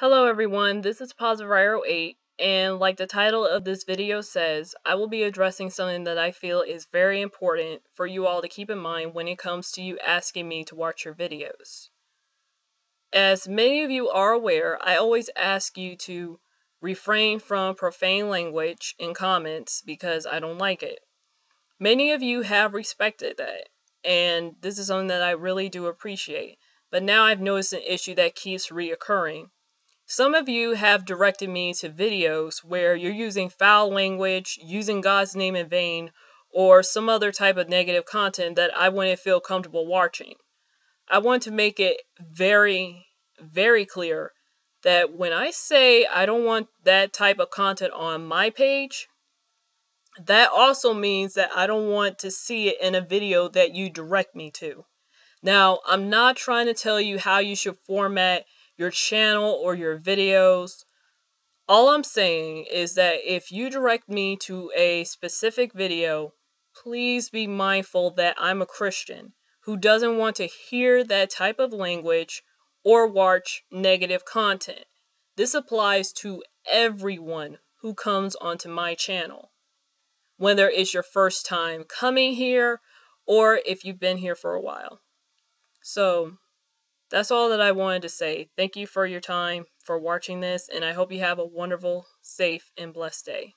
Hello everyone, this is Positiviro8 and like the title of this video says, I will be addressing something that I feel is very important for you all to keep in mind when it comes to you asking me to watch your videos. As many of you are aware, I always ask you to refrain from profane language in comments because I don't like it. Many of you have respected that and this is something that I really do appreciate. But now I've noticed an issue that keeps reoccurring some of you have directed me to videos where you're using foul language, using God's name in vain, or some other type of negative content that I wouldn't feel comfortable watching. I want to make it very, very clear that when I say I don't want that type of content on my page, that also means that I don't want to see it in a video that you direct me to. Now, I'm not trying to tell you how you should format your channel or your videos. All I'm saying is that if you direct me to a specific video, please be mindful that I'm a Christian who doesn't want to hear that type of language or watch negative content. This applies to everyone who comes onto my channel, whether it's your first time coming here or if you've been here for a while. So, that's all that I wanted to say. Thank you for your time for watching this, and I hope you have a wonderful, safe, and blessed day.